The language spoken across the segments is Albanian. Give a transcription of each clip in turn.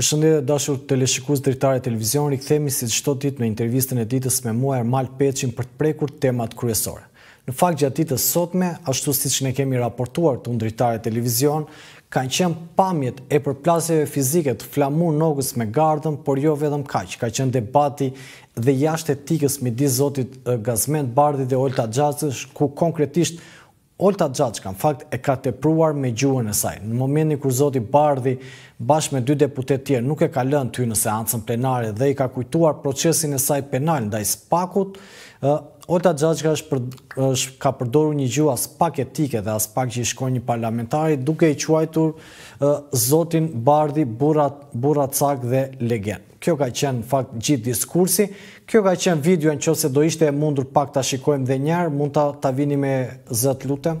Përshëndetje të dashur teleshikues të Dritare Televizion, rikthehemi si çdo ditë me intervistën e ditës me mua Ermal Peçin për të prekur temat kryesore. Në fakt gjatë ditës sotme, ashtu siç ne kemi raportuar këtu në Dritare Televizion, kanë qenë pamjet e përplasjeve fizike të Flamur Nokës me Gardën, por jo vetëm kaq, ka qenë debati dhe jashtë etikës midis zotit Gazment Bardhi dhe Olta Xhaçkës, ku konkretisht Olta Xhaçka në fakt e ka tepruar me gjuhën e saj. Në momentin kur zoti Bardhi bashkë me dy deputetë tjerë nuk e ka lënë të hyjë në seancën plenare dhe i ka kujtuar procesin e saj penal ndaj SPAK-ut, Ë, Olta Xhaçka është për, është, ka përdorur një gjuhë aspak etike dhe aspak që i shkon një parlamentari, duke e quajtur, ë, zotin Bardhi burra, burracak dhe legen. Kjo ka qenë, në fakt, gjithë diskursi. Kjo ka qenë videoja, në qoftë se do ishte e mundur pak ta shikojmë dhe një herë, mund ta, ta vini me zë, të lutem?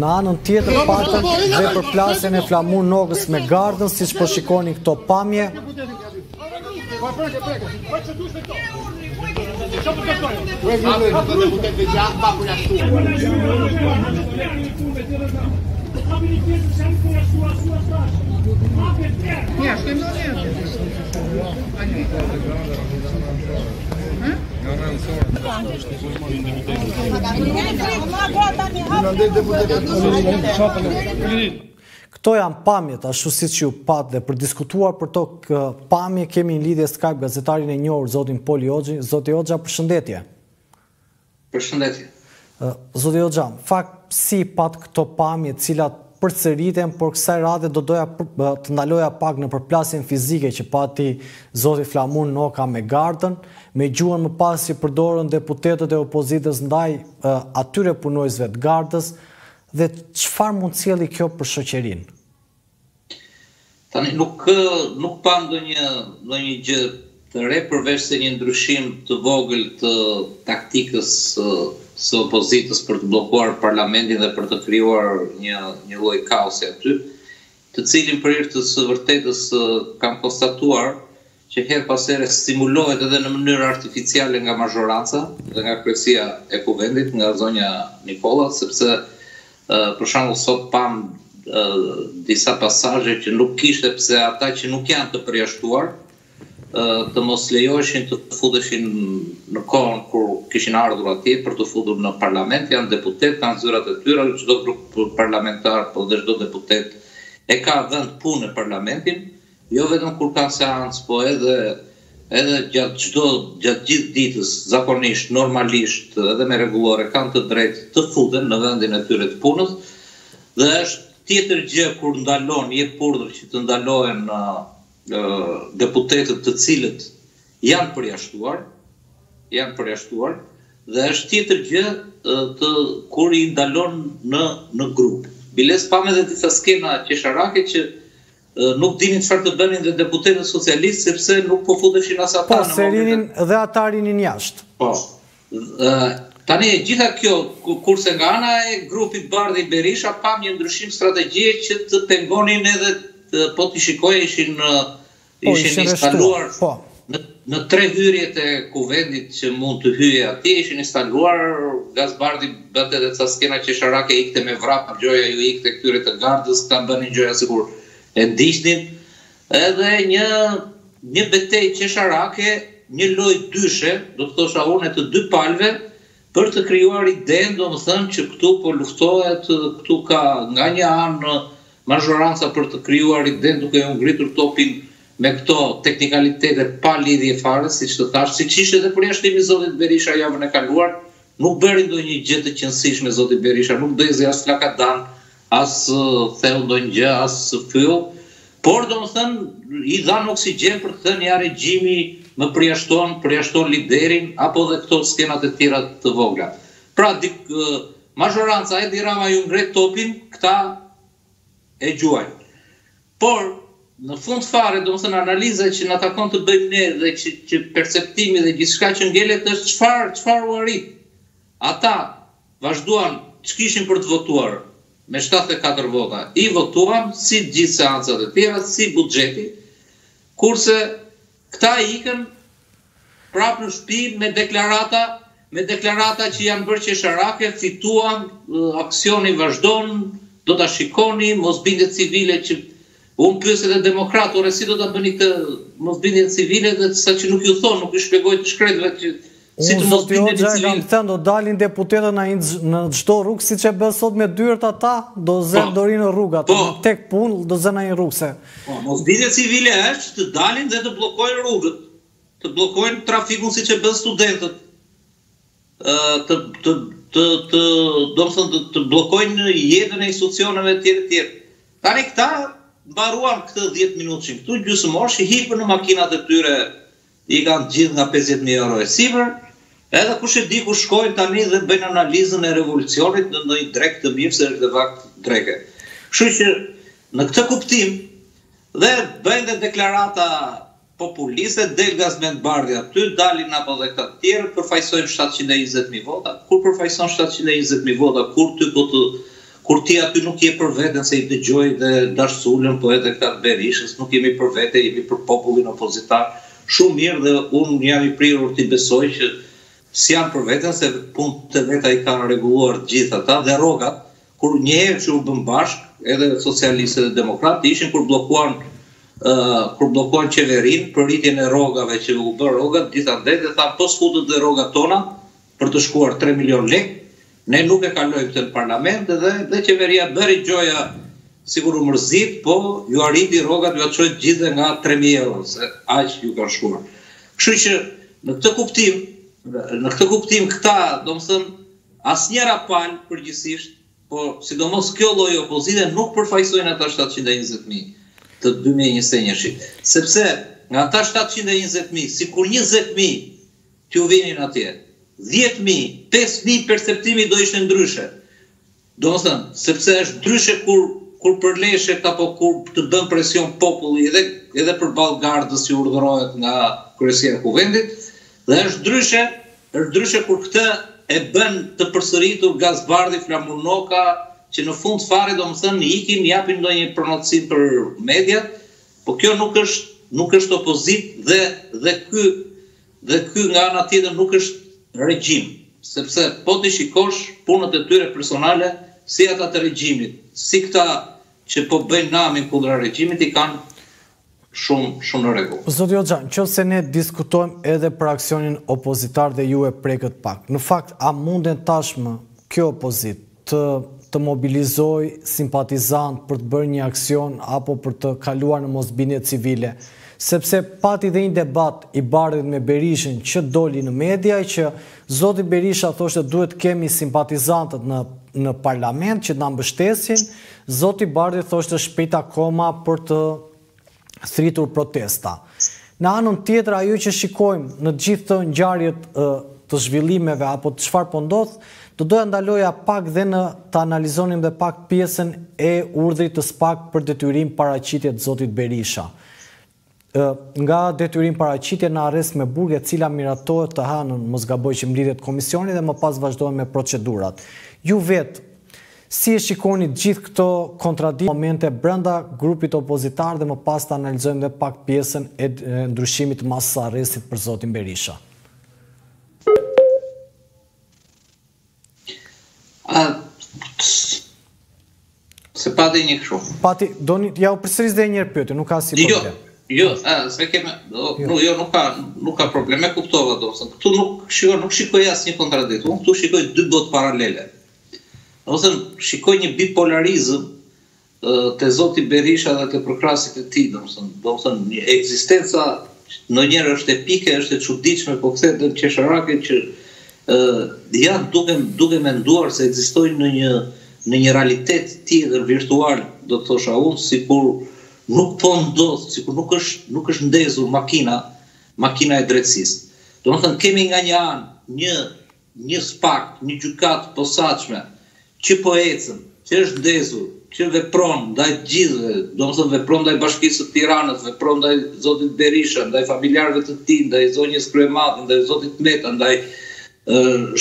Në anën tjetër patëm dhe përplasjen e Flamur Nokës me Gardën, siç po shikoni këto pamje. Një, Këto janë pamjet, ashtu siç ju patë dhe për të diskutuar për këto pamje kemi në lidhje Skype gazetarin e njohur, Zotin Poli Hoxha. Zoti Hoxha, përshëndetje. Përshëndetje. Zoti Hoxha, në fakt si i patë këto pamje të cilat Përsëriten, por kësaj radhe do doja të ndaloja pak në përplasjen fizike që pati zoti Flamur Noka me Gardën, me gjuhën më pas që përdorën deputetët e opozitës ndaj atyre punojësve të Gardës dhe çfarë mund të sjelli kjo për shoqerinë. Tani nuk nuk pamë ndonjë ndonjë gjë të re përveçse një ndryshim të vogël të taktikës së opozitës për të bllokuar parlamentin dhe për të krijuar një një lloj kaosi aty, të cilin për hir të së vërtetës kam konstatuar që herë pas here stimulohet edhe në mënyrë artificiale nga mazhoranca dhe nga kryesia e Kuvendit, nga zonja Nikolla, sepse për shembull sot pamë disa pasazhe që nuk kishte pse ata që nuk janë të përjashtuar të mos lejoheshin të futeshin në kohën kur kishin ardhur atje për t'u futur në parlament, janë deputetë, kanë zyrat e tyre, çdo grup parlamentar po dhe çdo deputet e ka vend pune parlamentin, Jo vetëm kur ka seancë, po edhe edhe gjatë çdo gjatë gjithë ditës, zakonisht, normalisht edhe me rregullore kanë të drejtë të futen në vendin e tyre të punës dhe është tjetër gjë kur ndalon, jep urdhër që të ndalohen deputetët të cilët janë përjashtuar, janë përjashtuar dhe është tjetër gjë kur i ndalon në në grup. Biles pamë edhe disa skena qesharake që Nuk dinin çfarë të bënin dhe deputetët socialistë sepse nuk po futeshin as ata në momentin. Po, se rrinin dhe ata rrinin jashtë. Po. Tani e gjitha kjo, kurse nga ana e grupit Bardhi Berisha pamë një ndryshim strategjie që të pengonin edhe po t'i shikoje ishin instaluar. Po, ishin rreshtuar. Po. Në tre hyrjet e Kuvendit që mund të hyje atje ishin instaluar Gaz Bardhi bënte edhe ca skena qesharake ikte me vrap gjoja ju ikte këtyre të gardës këta bënin gjoja sikur e ndiqnin edhe një një betejë qesharake, një lojë dyshe do të thosha unë e të dy palëve Për të krijuar idenë, domethënë që këtu po luftohet, këtu ka nga një anë mazhoranca për të krijuar idenë duke u ngritur topin me këto teknikalitete pa lidhje fare, siç të thashë, siç ishte dhe përjashtimi i zotit Berisha javën e kaluar, nuk bëri ndonjë gjë të qenësishme zoti Berisha, nuk ndezi as flakadanë, as theu ndonjë gjë, as fyu, por domethënë i dhanë oksigjen për të thënë ja regjimi më përjashton, përjashton liderin apo dhe këto skenat e tjera të vogla. Pra mazhoranca Edi Rama ju ngre topin, këta e gjuajnë. Por në fund fare domethënë analiza që na takon të bëjmë ne dhe që perceptimi dhe gjithçka që ngelet është çfarë çfarë u arrit. Ata Vazhduan ç'kishin për të votuar me shtatëdhjetë e katër vota i votuan si të gjithë seancat e tjera si buxheti kurse këta ikën prapë në shpi me deklarata me deklarata që janë bërë qesharake fituam aksioni vazhdon do ta shikoni mosbindjet civile që Unë pyes edhe demokratët ore si do ta bëni këtë mosbindjen civile dhe sa që nuk ju thonë, nuk ju shpjegojnë të shkretëve që si të mos bindeni civile. Unë zoti Hoxha e kam thënë do dalin deputetët na në çdo rrugë siç e bënë sot me dyert ata do zë po. dorin në rrugë ata po. tek punë do zë në një rrugë se. Po mosbindja civile është që të dalin dhe të bllokojnë rrugët, të bllokojnë trafikun siç e bënë studentët. të të të të domethënë të, të bllokojnë jetën e institucioneve etj etj. Tani këta mbaruan këtë 10 minutësh këtu, gjysmë orësh, hipën në makinat e tyre i kanë të gjithë nga 50000 euro e sipër. Edhe kush e di ku shkojnë tani dhe bëjnë analizën e revolucionit në ndonjë drekë të mirë se është dhe vakt dreke. Kështu që në këtë kuptim dhe bëjnë dhe deklarata Populiste del Gazment Bardhi aty, dalin apo dhe këta të tjerët përfaqësojnë shtatëqind e njëzet mijë vota kur përfaqëson shtatëqind e njëzet mijë vota kur ty po të kur ti aty nuk je për veten se i dëgjoj dhe Dash Sulën po edhe këta të Berishës nuk jemi për vete jemi për popullin opozitar shumë mirë dhe unë jam i prirur t'i besoj që s'janë për veten se punët e veta i kanë rregulluar të gjithë ata dhe rrogat Kur njëherë që u bënë bashkë, edhe socialistët dhe demokratët, ishin kur bllokuan kur bllokuan qeverinë për rritjen e rrogave që u bë rrogat, gjithandej dhe thanë po s'futen dhe rrogat tona për të shkuar tre milionë lekë, ne nuk e kalojmë këtë në parlament dhe dhe qeveria bëri gjoja sikur u mërzit, po ju arriti rrogat jua çoi të gjithëve nga tre mijë euro, se aq ju kanë shkuar. Kështu që në këtë kuptim, në këtë kuptim këta, domethënë, Asnjëra palë përgjithësisht, por sidomos kjo lloj opozite nuk përfaqësojnë ata shtatëqind e njëzet mijë të dy mijë e njëzet e njëshit. Sepse nga ata shtatëqind e njëzet mijë, sikur njëzet mijë t'ju vinin atje, dhjetë mijë, pesë mijë perceptimi do ishte ndryshe. Domethënë, sepse është ndryshe kur kur përleshet apo kur të bën presion populli edhe edhe përballë gardës që urdhërohet nga Kryesia e Kuvendit, Dhe është ndryshe, është ndryshe kur këtë e bën të përsëritur Gaz Bardhi, Flamur Noka, që në fund fare domethënë ikin, japin ndonjë prononcim për mediat, po kjo nuk është nuk është opozitë dhe dhe ky dhe ky nga ana tjetër nuk është regjim, sepse po t'i shikosh punët e tyre personale si ata të regjimit, si këta që po bëjnë namin kundra regjimit i kanë Shumë, shumë në rregull. Zoti Hoxha, nëse ne diskutojmë edhe për aksionin opozitar dhe ju e prekët pak, në fakt a munden tashmë kjo opozitë të të mobilizojë simpatizantë për të bërë një aksion apo për të kaluar në mosbindje civile? Sepse pati dhe një debat i Bardhit me Berishën që doli në media që Zoti Berisha thoshte duhet të kemi simpatizantët në në parlament që të na mbështesin, zoti Bardhi thoshte shpejt akoma për të thirrur protesta. Në anën tjetër ajo që shikojmë në të gjithë këto ngjarjet të zhvillimeve apo të çfarë po ndodh, do doja ndaloja pak dhe në të analizonim dhe pak pjesën e urdhrit të SPAK për detyrim paraqitjeje të zotit Berisha. nga detyrim paraqitje në arrest me burg e cila miratohet të hënën, mos gaboj që mblidhet komisioni dhe më pas vazhdohen me procedurat. Ju vetë, si e shikoni gjithë këto kontradikt momente brenda grupit opozitar dhe më pas të analizojmë dhe pak pjesën e ndryshimit të masës së arrestit për zotin Berisha. A, se pati një kështu. Pati, do një, ja u përsëris dhe një herë pyetjen, nuk ka si jo, problem. Jo, a, se keme, do, jo. Nuk, jo, nuk ka, nuk ka probleme, kuptova, do, se këtu nuk shikoj, nuk shikoj asnjë kontradiktë, unë këtu shikoj dy botë paralele. Domethënë, shikoj një bipolarizëm, te zoti Berisha dhe te përkrahësit e tij domethënë, domethënë ekzistenca ndonjëherë është epike, është e çuditshme, po kthehet dhe në qesharake që janë duke duke menduar se ekzistojnë në një në një realitet tjetër virtual, do të thosha unë, sikur nuk po ndodh, sikur nuk është nuk është ndezur makina, makina e drejtësisë. Domethënë kemi nga një anë një Një spak, një gjykatë të posaçme, që po ecën, që është ndezur, që vepron ndaj të gjithëve, domethënë vepron ndaj Bashkisë së Tiranës, vepron ndaj zotit Berisha, ndaj familjarëve të tij, ndaj zonjës Kryemadhe, ndaj zotit Meta, ndaj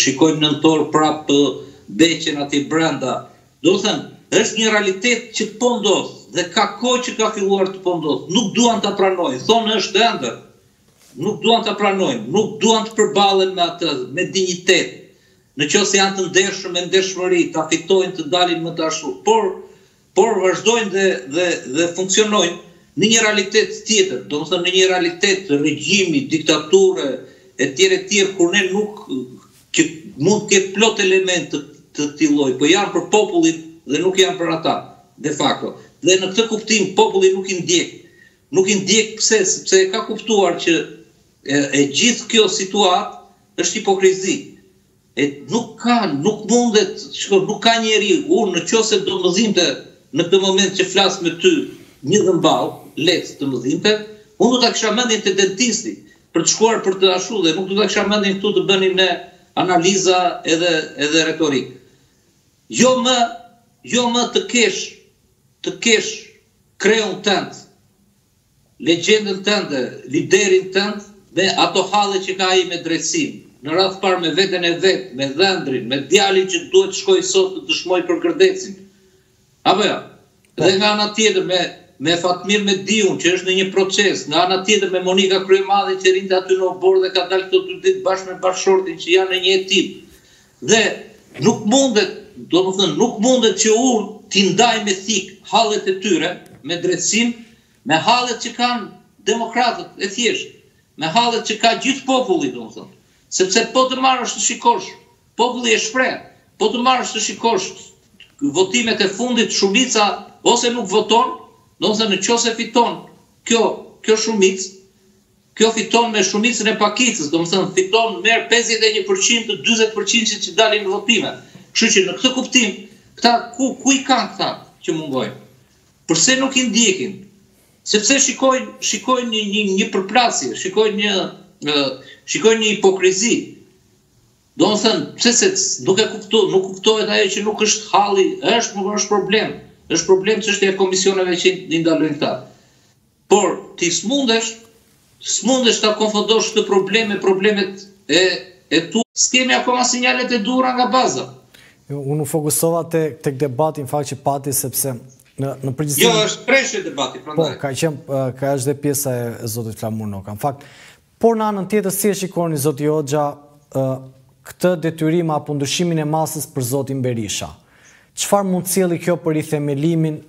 shikojmë nëntor prapë Beqen aty brenda. Domethënë, është një realitet që po ndodh dhe ka kohë që ka filluar të po ndodh. Nuk duan ta pranojnë, thonë është ëndërr. Nuk duan ta pranojnë, nuk duan të përballen me atë, me dinjitet. Në qoftë se janë të ndershëm me ndershmëri, ta fitojnë, të dalin më të ashtu. Por, por vazhdojnë dhe, dhe, dhe funksionojnë në një realitet tjetër, domethënë në një realitet regjimi, diktature, etj, etj, kur ne nuk, që mund të ketë plot elementë të këtij lloji, po janë për popullin dhe nuk janë për ata, de facto. Dhe në këtë kuptim populli nuk i ndjek Nuk i ndjek pse sepse ka kuptuar që e gjithë kjo situatë është hipokrizi. E nuk ka, nuk mundet, shiko, nuk ka njeri, unë në qoftë se do më dhimte në këtë moment që flas me ty një dhëmballë, lehtë të më dhimte, unë do ta kisha mendjen te dentisti për të shkuar për të ashtu dhe nuk do ta kisha mendjen këtu të bënim ne analiza edhe edhe retorikë. Jo më, jo më të kesh të kesh kreun tënd, legjendën tënde, liderin tënd me ato halle që ka ai me drejtësinë, në radhë të parë me veten e vet, me dhëndrin, me djalin që duhet të shkojë sot të dëshmojë për Gërdecin. Apo jo? Dhe nga ana tjetër me me Fatmir Mediun që është në një proces, nga ana tjetër me Monika Kryemadhin që rrinte aty në oborr dhe ka dalë këto dy ditë bashkë me bashkëshortin që janë në një hetim. Dhe nuk mundet, domethënë nuk mundet që unë t'i ndaj me thikë hallet e tyre me drejtësinë, me hallet që kanë demokratët e thjeshtë, me hallet që ka gjithë populli, domethënë. Sepse po të marrësh të shikosh, populli e shpreh, po të marrësh të shikosh votimet e fundit, shumica ose nuk voton, domethënë nëse fiton kjo kjo shumicë, Kjo fiton me shumicën e pakicës, domethënë fiton merr pesëdhjetë e një për qind të dyzet për qindshit që dalin në votime. Kështu që në këtë kuptim këta ku ku i kanë këta që mungojnë? Përse nuk i ndjekin? Sepse shikojnë shikojnë një një një përplasje, shikojnë një ë shikojnë një hipokrizi. Domethënë, pse se nuk e kuptu, nuk kuptohet ajo që nuk është halli, është, nuk është problem. Është problem çështja e komisioneve që i ndalojnë këta. Por, ti s'mundesh, s'mundesh ta konfondosh këtë problem me problemet e tua. S'kemi akoma sinjalet e duhura nga baza. Jo, unë u fokusova tek debati në fakt që pati, sepse në përgjithësi... Jo, është preshje debati, prandaj. Po, ka qenë, ka është dhe pjesa e zotit Flamur Noka. Në fakt, Por në anën tjetër si e shikoni zoti Hoxha këtë detyrim apo ndryshimin e masës për zotin Berisha? Çfarë mund të sjellë kjo për rithemelimin,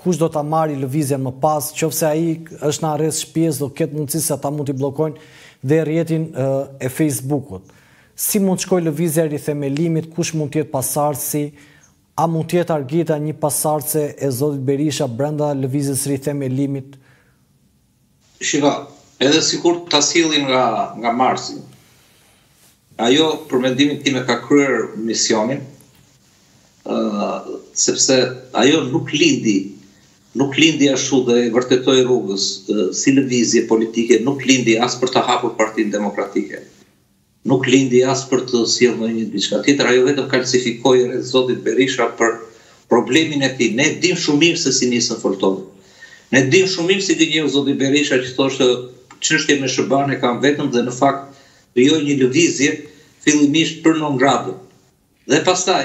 kush do ta marrë lëvizjen më pas, qofse ai është në arrest shpies do ketë mundësi sa ata mund t'i bllokojnë dhe rrjetin e Facebook-ut. Si mund të shkojë lëvizja e rithemelimit, kush mund të jetë pasardhësi, a mund të jetë Argita një pasardhëse e zotit Berisha brenda lëvizjes së rithemelimit Shiko, edhe sikur ta sjellim nga nga Marsi, ajo për mendimin tim e ka kryer misionin, ë sepse ajo nuk lindi nuk lindi ashtu dhe e vërtetoi rrugës si lëvizje politike, nuk lindi as për ta hapur Partinë Demokratike. Nuk lindi as për të sjellë ndonjë diçka tjetër, ajo vetëm kalcifikoi rreth zotit Berisha për problemin e tij. Ne e dimë shumë mirë se si nisën foltoret. Ne e dimë shumë mirë si gënjeu zoti Berisha që thoshte çështjen me SHBA-në e kam vetëm dhe në fakt krijoi një lëvizje fillimisht për non gratën. Dhe pastaj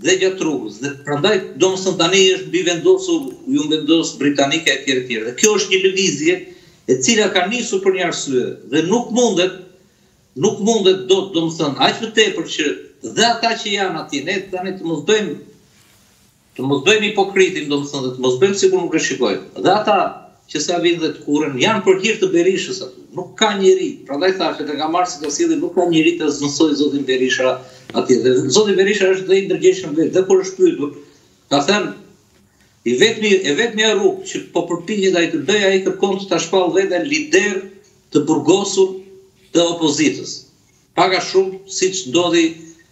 dhe gjatë rrugës dhe prandaj domethënë tani është mbivendosur ju vendos britanika etj etj dhe kjo është një lëvizje e cila ka nisur për një arsye dhe nuk mundet nuk mundet dot domethënë aq më tepër që dhe ata që janë aty ne tani të mos bëjmë Të mos bëjmë hipokritin, domethënë, dhe të mos bëjmë sikur nuk e shikojmë. Dhe ata që sa vijnë dhe të turren, janë për hir të Berishës aty. Nuk ka njeri, prandaj thash edhe ta ka Marsi te Sali, nuk ka njeri ta zëvendësojë zotin Berisha atje. Dhe zoti Berisha është dhe i ndërgjegjshëm vetë. Dhe kur është pyetur, ka thënë i vetmi, e vetmja rrugë që po përpiqet ai të bëjë, ai kërkon të ta shpallë veten lider të burgosur të opozitës. Pak a shumë, siç ndodhi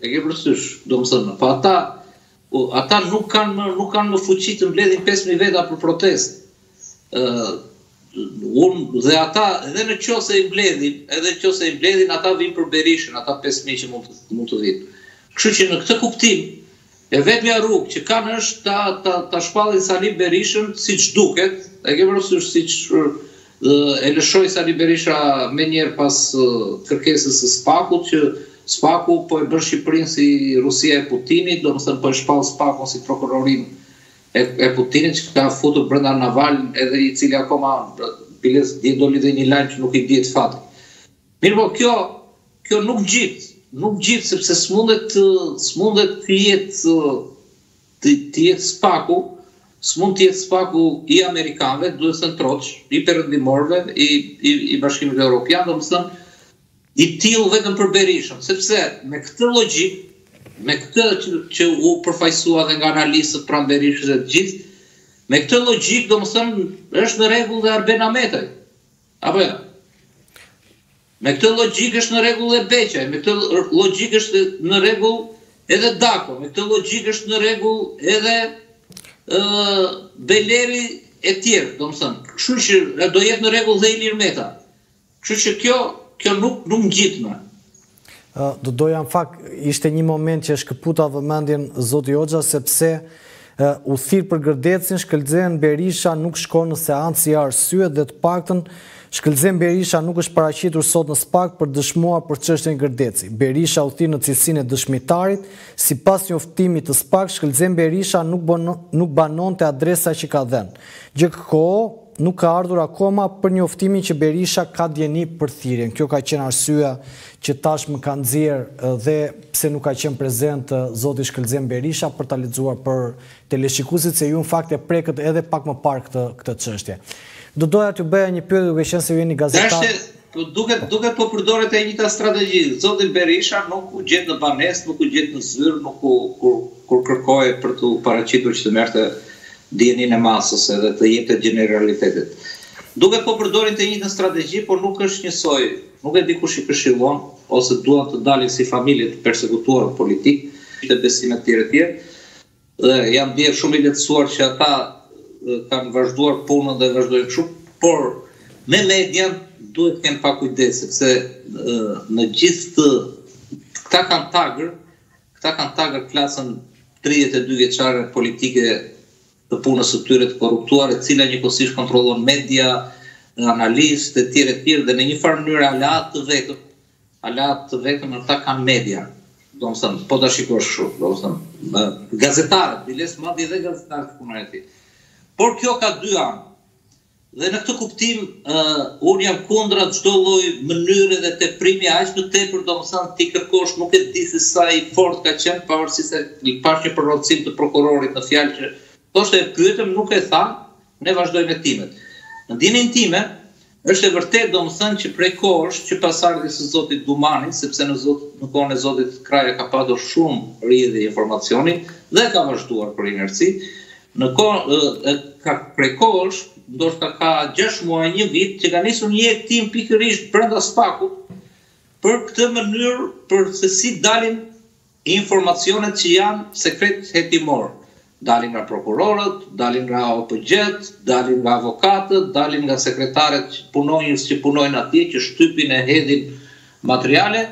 E ke parasysh, domethënë, po ata, po ata nuk kanë më, nuk kanë më fuqi të mbledhin pesë mijë veta për protestë. Ë un dhe ata edhe në qoftë se i mbledhin, edhe në qoftë se i mbledhin ata vijnë për Berishën, ata pesë mijë që mund të mund të vijnë. Kështu që në këtë kuptim E vetmja rrugë që kanë është ta ta ta shpallin Sali Berishën siç duket, e ke parasysh siç e lëshoi Sali Berisha menjëherë pas kërkesës së SPAK-ut që SPAK-u po e bën Shqipërinë si Rusia e Putinit, domethënë po e shpall SPAK-un si prokurorinë e Putinit që ka futur brenda Navalnin edhe i cili akoma biles dje doli dhe një lajm që nuk i dihet fati. Mirëpo kjo kjo nuk ngjit, nuk ngjit sepse s'mundet s'mundet të jetë të të jetë spaku, s'mund të jetë spaku i amerikanëve, duhet thënë troç, i perëndimorëve, i i i Bashkimit Europian, domethënë i tillë vetëm për Berishën, sepse me këtë llogjikë, me këtë që që u përfaqësua dhe nga analistët pranë Berishës dhe të gjithë, me këtë llogjikë domethënë është në rregull dhe Arben Ahmetaj. Apo jo? Me këtë logjikë është në rregull dhe Beqaj, me këtë logjikë është në rregull edhe Dako, me këtë logjikë është në rregull edhe ë Beleri e tjerë, domethënë, kështu që do jetë në rregull dhe Ilir Meta. Kështu që kjo kjo nuk nuk ngjit më. Do doja në fakt, ishte një moment që e shkëputa vëmendjen zoti Hoxha sepse u thirr për Gërdecin, Shkëlzen Berisha nuk shkon në seancë ja arsyet dhe të paktën Shkëlzen Berisha nuk është paraqitur sot në spak për të dëshmuar për çështjen Gërdeci. Berisha u thirr në cilësinë e dëshmitarit, sipas njoftimit të spak, Shkëlzen Berisha nuk nuk banon te adresa që ka dhënë. GJKKO, nuk ka ardhur akoma për njoftimin që Berisha ka dijeni për thirrjen. Kjo ka qenë arsyeja që tashmë kanë nxjerrë dhe pse nuk ka qenë prezent zoti Shkëlzen Berisha për ta lexuar për teleshikuesit se ju në fakt e prekët edhe pak më parë këtë këtë çështje. Do doja t'ju bëja një pyetje duke qenë se ju jeni gazetar. Po duket duket po përdoret e njëjta strategji. Zoti Berisha nuk u gjet në banesë, nuk u gjet në zyrë, nuk u kur kur kërkohej për t'u paraqitur që të merrte dijeninë e masës edhe të jepte gjeneralitetet. Duket po përdoret e njëjta strategji, por nuk është njësoj. Nuk e di kush i këshillon ose duan të dalin si familje të persekutuar politikë, të besimet etj etj. Dhe jam ndier shumë i lehtësuar që ata kanë vazhduar punën dhe vazhdojnë shumë, por me median duhet të kenë pak kujdes sepse në gjithë, këta kanë tagër, këta kanë tagër klasën tridhjetë e dy vjeçare politike të punës së tyre të korruptuar e cila njëkohësisht kontrollon media, analistë etj etj dhe në një farë mënyre aleatë të vetëm Aleatë të vetëm ata kanë media domethënë po ta shikosh kështu domethënë gazetarët biles madje dhe gazetarët e punës së tij por kjo ka dy anë dhe në këtë kuptim unë jam kundra çdo lloj mënyre dhe teprimi aq më tepër domethënë t'i kërkosh nuk e di se sa i fortë ka qenë pavarësisht se pashë një prononcim të prokurorit në fjalë që thoshte e pyetëm nuk e tha Ne vazhdojmë me hetimet. Në dijeninë time, është e vërtetë domethënë që prej kohësh, që pas ardhjes së zotit Dumani, sepse në zot, në kohën e zotit Kraja ka patur shumë rrjedhje informacioni dhe ka vazhduar për inerci, në kohë, e, ka prej kohësh, ndoshta ka gjashtë muaj, një vit, që ka nisur një hetim pikërisht brenda SPAK-ut për këtë mënyrë për se si dalin Informacionet që janë sekret hetimor dalin nga prokurorët, dalin nga OPG-të, dalin nga avokatët, dalin nga sekretaret, punonjës që punojnë atje, që shtypin e hedhin materiale,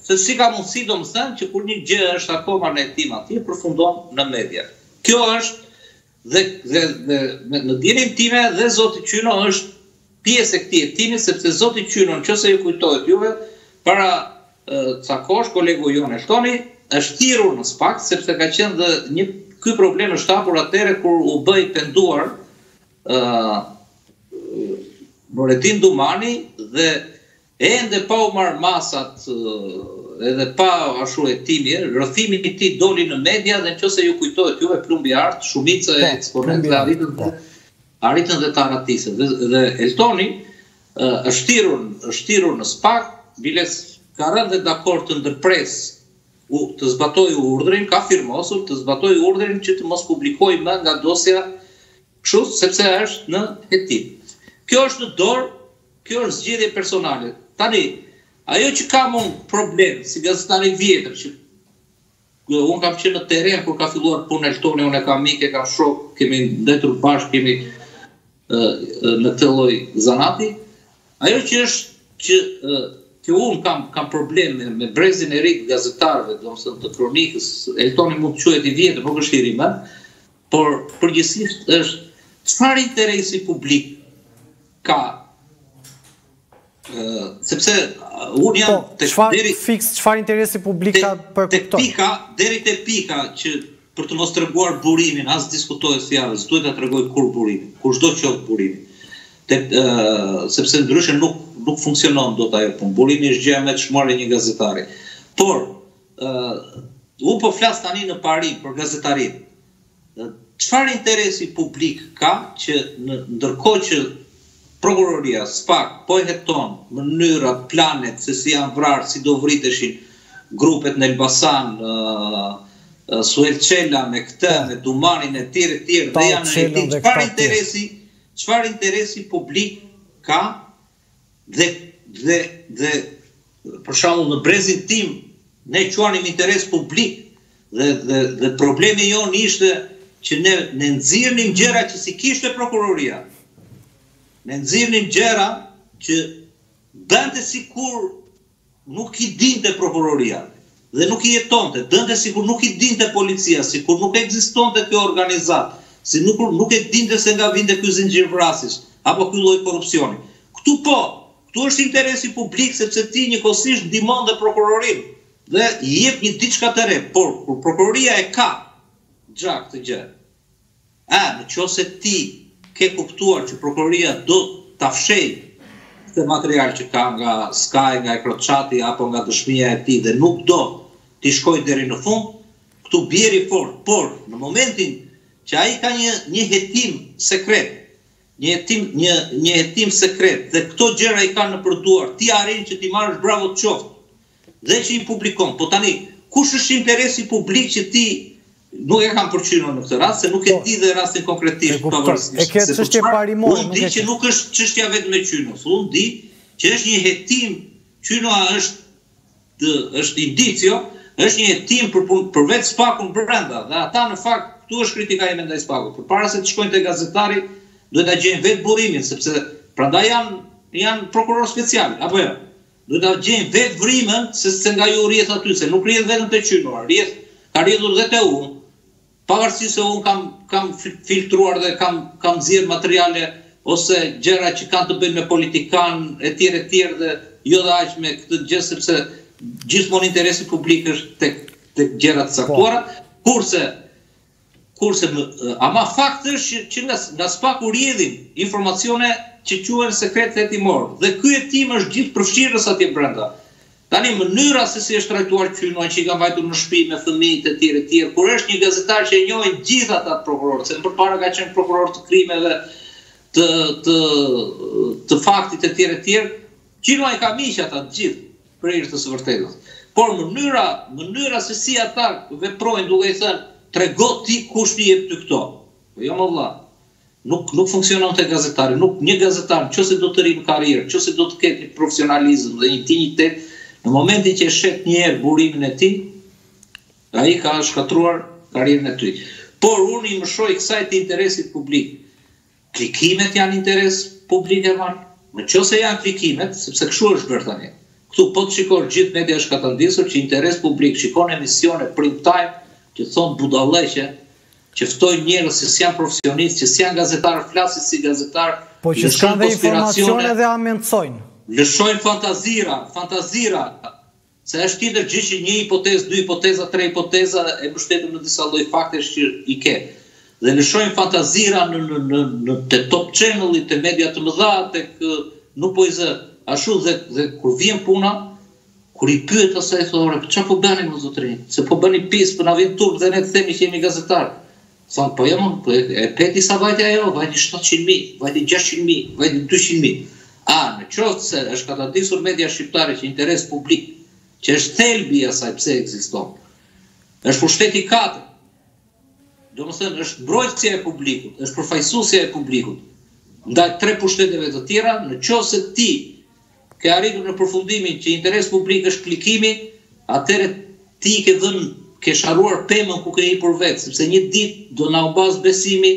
se si ka mundësi domethënë që kur një gjë është akoma në hetim atje përfundon në media. Kjo është Dhe dhe dhe në dijeninë time dhe zoti Qyno është pjesë e këtij hetimi sepse zoti Qyno në qoftë se ju kujtohet juve para ca kohësh kolegu ynë Eltoni është thirrur në SPAK sepse ka qenë dhe një ky problem është hapur atëherë kur u bë i penduar ë Nuredin Dumani dhe Ende pa u marrë masat edhe pa ashtu hetimi, rrëfimi i tij doli në media dhe në qoftë se ju kujtohet juve Plumbi i Artë, shumica e po, eksponentëve arritën po. arritën dhe të arratisen. Dhe, dhe Eltoni është thirrur, është thirrur në SPAK, biles ka rënë dhe dakord të ndërpresë u, të zbatojë urdhrin, ka firmosur të zbatojë urdhrin që të mos publikojë më nga dosja kështu sepse është në hetim. Kjo është në dorë Kjo është zgjidhje personale. Tani, ajo që kam unë problem, si gazetar i vjetër, që unë kam qenë në terren kur ka filluar punë Eltoni, unë e kam mik, e kam shok, kemi ndenjur bashkë, kemi në këtë lloj zanati. Ajo që është që që unë kam, kam problem me, me brezin e ri të gazetarëve, domethënë të kronikës, Eltoni mund të quhet i vjetër, nuk është i ri më, Por përgjithësisht është çfarë interesi publik ka sepse unë jam po, tek çfar, deri fiks çfarë interesi publik ka për tek pika deri te pika që për të mos treguar burimin as diskutohet fare s'duhet ta tregojë kurrë burimin kushdo qoftë burimin tek uh, sepse ndryshe nuk nuk funksionon dot ajo punë burimi është gjëja më e çmuar e një gazetari por Unë po flas tani në parim për gazetarinë. Çfarë interesi publik ka që ndërkohë që prokuroria, spak, po e heton mënyrat, planet se si janë vrarë, si do vriteshin grupet në Elbasan, Suel Çela me këtë, po. me Dumanin e tjerë e tjerë dhe janë në hetim, çfarë interesi, çfarë interesi publik ka dhe dhe dhe për shembull në brezin tim ne quanim interes publik dhe dhe dhe problemi jonë ishte që ne ne nxirrnim gjëra që s'i kishte prokuroria. Ne nxirrnim gjëra që bënte sikur Nuk i dinte prokuroria dhe nuk i hetonte, bënte sikur nuk i dinte policia, sikur nuk ekzistonte kjo organizatë, sikur nuk e dinte se nga vinte ky zinxhir vrasjesh apo ky lloj korrupsioni. Këtu po, këtu është interesi publik sepse ti njëkohësisht ndihmon dhe prokurorinë dhe i jep një diçka të re, por kur prokuroria e ka gja këtë gjë, A, në qoftë se ti ke kuptuar që prokuroria do ta fshehë këtë material që ka nga Sky, nga EncroChat-i apo nga dëshmia e tij dhe nuk do t'i shkojë deri në fund, këtu bjeri fort, por në momentin që ai ka një një hetim sekret, një hetim një një hetim sekret dhe këto gjëra i kanë nëpër duar, ti arrin që t'i marrësh bravo të qoftë, Dhe që i publikon. Po tani, kush është interesi publik që ti nuk e kam për Qynon në këtë rast, se nuk e po, di dhe rastin konkretisht. E kuptoj, e ke çështje parimore. Unë di që nuk është çështja vetëm e Qynos, unë di që është një hetim, Qynoja është, është indicio, është një hetim për, për vetë spakun brenda, dhe ata në fakt, këtu është kritika ime ndaj spakut, përpara se të shkojnë te gazetari, duhet ta gjejnë vetë burimin, sepse prandaj janë, janë prokurorë specialë, apo jo? Duhet ta gjejnë vetë vrimën se se nga ju rrjedh aty, se nuk rrjedh vetëm te Qynoja, rrjedh, ka rrjedhur dhe te unë, pavarësisht se unë kam kam filtruar dhe kam kam nxjerrë materiale ose gjëra që kanë të bëjnë me politikanë etj etj dhe jo dhe aq me këtë gjë sepse gjithmonë interesi publik është tek tek gjëra të caktuara, kurse Kurse, ama fakt është që, që nga, nga SPAK-u rrjedhin informacione që quhen sekret hetimor. Dhe ky hetim është gjithë përfshirës atje brenda. Tani mënyra se si është trajtuar Qyno që i kanë vajtur në shtëpi me fëmijët e tjerë e tjerë, kur është një gazetar që e njohin gjithë ata të prokurorët, se më përpara kanë qenë prokurorë të krimeve të të të faktit e tjerë e tjerë, Qynoja i ka miq ata të gjithë për hir të së vërtetës. Por mënyra, mënyra se si ata veprojnë duke i thënë trego ti kush ti jep ty këto. Po jo, mo vëlla. Nuk nuk funksionon te gazetari, nuk një gazetar qoftë se do të rrijë në karrierë, qoftë se do të ketë një profesionalizëm dhe një dinjitet, në momentin që e shet një herë burimin e tij, ai ka shkatërruar karrierën e tij. Por unë i mëshoj kësaj të interesit publik. Klikimet janë interes publik e marrim? Në qoftë se janë klikimet, sepse kështu është bërë tani. Këtu po të shikosh gjithë media është katandisur që interes publik, shikon emisione prime time që thonë budalleqe, që ftojnë njerëz që s'janë profesionistë, që s'janë gazetarë, flasin si gazetarë, Po që s'kanë dhe informacione dhe hamendësojnë. Lëshojnë fantazira, fantazira, Se është tjetër gjë që një hipotezë, dy hipoteza, tre hipoteza e mbështetur në disa lloj faktesh që i ke dhe lëshojnë fantazira në në, në, në te Top Channel-i, te media të mëdha, tek nuk po i zë. Ashtu dhe dhe kur vjen puna, kur i pyet a i thua, "Ore, çfarë po bëni mo zotëri? Se po bëni pis, po na vjen turp dhe ne të themi që jemi gazetar." Thonë po jo mo, po e pe ti sa vajti ajo, vajti 700 mijë, vajti 600 mijë, vajti 200 mijë. A në qoftë se është katandisur media shqiptare që interes publik, që është thelbi i asaj pse ekziston, është pushteti i katërt, domethënë është mbrojtësja e publikut, është përfaqësuesja e publikut ndaj tre pushteteve të tjera, në qoftë se ti Ke arritur në përfundimin që interes publik është klikimi, atëherë ti i ke dhënë, ke sharruar pemën ku ke hipur vetë, sepse një ditë do na humbasë besimi,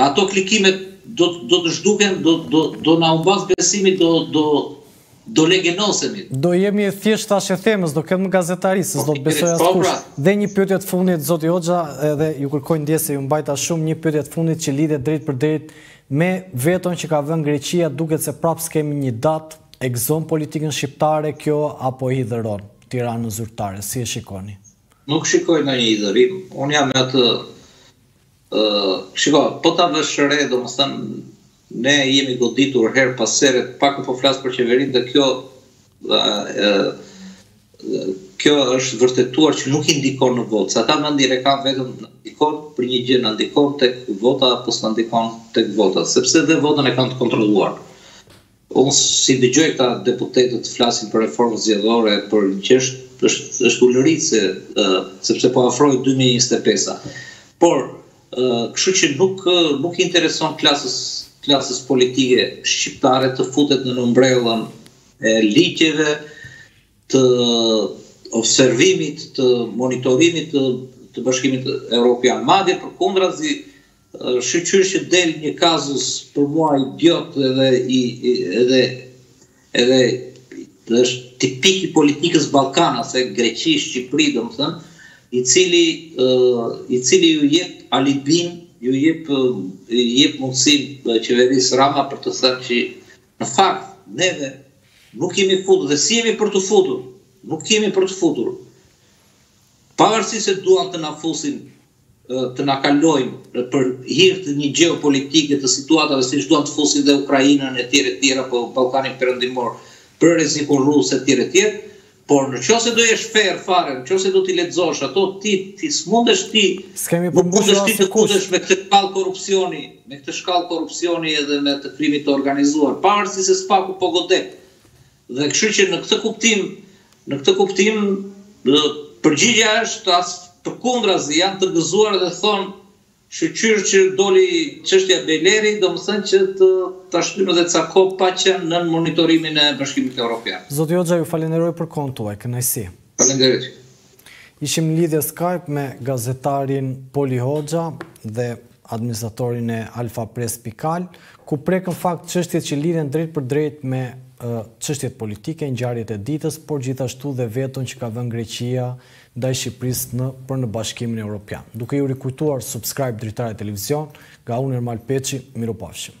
ato klikimet do do të zhduken, do do do na humbasë besimi, do do do legenosemi. Do jemi, thjesht ta them, s'do ketë më gazetari, se s'do të besojë askush. Dhe një pyetje të fundit, zoti Hoxha, edhe ju kërkoj ndjesë se ju mbajta shumë, një pyetje të fundit që lidhet drejtpërdrejt Me veton që ka vënë Greqia duket se prapë s'kemi një datë, e gëzon politikën shqiptare kjo apo e hidhëron Tiranën zyrtare, si e shikoni? Nuk shikoj ndonjë hidhërim, unë jam me atë, ë, shiko, po ta vësh re, domethënë, ne jemi goditur herë pas here, pak po flas për qeverinë dhe kjo Dhe kjo është vërtetuar që nuk i ndikon në votë, se ata mendjen e kanë vetëm na ndikon për një gjë, na ndikon tek vota apo s'na ndikon tek vota, sepse dhe votën e kanë të kontrolluar. Unë s'i dëgjoj këta deputetët të flasin për reformën zgjedhore, për që është është është ulëritëse sepse po afrohet 2025-a. Por kështu që nuk nuk i intereson klasës klasës politike shqiptare të futet në ombrellën e ligjeve të observimit, të monitorimit të të Bashkimit Evropian. Madje përkundrazi shqyqyr që del një kazus për mua idiot edhe edhe edhe dhe është tipik i politikës ballkanase, Greqi, Shqipëri, domethënë, i cili i cili ju jep alibin, ju jep jep mundësinë qeverisë Rama për të thënë që Në fakt, neve nuk jemi futur dhe s'jemi për t'u futur, nuk jemi për t'u futur, pavarësisht se duan të na fusin, të na kalojnë për hir të një gjeopolitike të situatave siç duan të fusin dhe Ukrainën etj etj apo Ballkanin Perëndimor për rrezikun rus etj etj, Por në qoftë se do jesh fer fare, në qoftë se do t'i lexosh ato, ti ti s'mundesh ti, s'kemi përmbushur, nuk mundesh ti të futesh me këtë shkallë korrupsioni, me këtë shkallë korrupsioni edhe me të krimit të organizuar, pavarësisht se SPAK-u po godet. Dhe kështu që në këtë kuptim, në këtë kuptim përgjigja është as përkundrazi, janë të gëzuar dhe thonë, Shyqyr që doli çështja Beleri, domethënë që të ta shtyjmë edhe ca kohë pa qenë nën monitorimin e Bashkimit Evropian. Zoti Hoxha ju falenderoj për kohën tuaj. Kënaqësi. Faleminderit. Ishim në lidhje Skype me gazetarin Poli Hoxha dhe administratorin e Alfapress pikë al, ku prekëm në fakt çështje që lidhen drejtpërdrejt me çështjet politike, ngjarjet e ditës, por gjithashtu dhe veton që ka vënë Greqia ndaj Shqipërisë për në Bashkimin Europian. Duke ju rikujtuar subscribe Dritare Televizion, nga unë Ermal Peçi, mirupafshim.